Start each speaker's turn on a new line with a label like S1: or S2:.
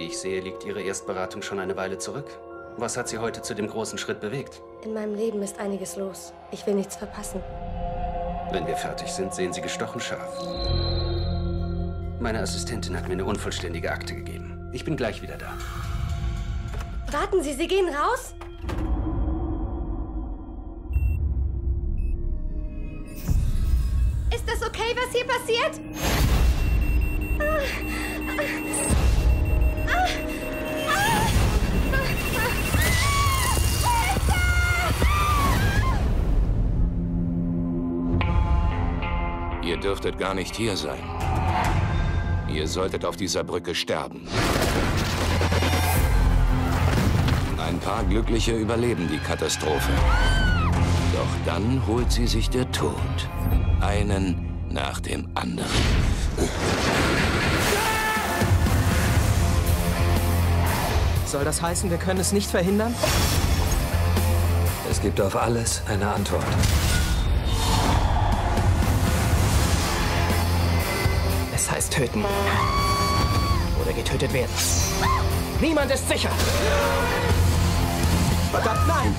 S1: ich sehe, liegt Ihre Erstberatung schon eine Weile zurück. Was hat Sie heute zu dem großen Schritt bewegt?
S2: In meinem Leben ist einiges los. Ich will nichts verpassen.
S1: Wenn wir fertig sind, sehen Sie gestochen scharf. Meine Assistentin hat mir eine unvollständige Akte gegeben. Ich bin gleich wieder da.
S2: Warten Sie, Sie gehen raus? Ist das okay, was hier passiert?
S3: Ihr dürftet gar nicht hier sein. Ihr solltet auf dieser Brücke sterben. Ein paar Glückliche überleben die Katastrophe. Doch dann holt sie sich der Tod. Einen nach dem anderen.
S4: Soll das heißen, wir können es nicht verhindern?
S5: Es gibt auf alles eine Antwort.
S4: Heißt töten. Oder getötet werden. Niemand ist sicher. Verdammt, nein!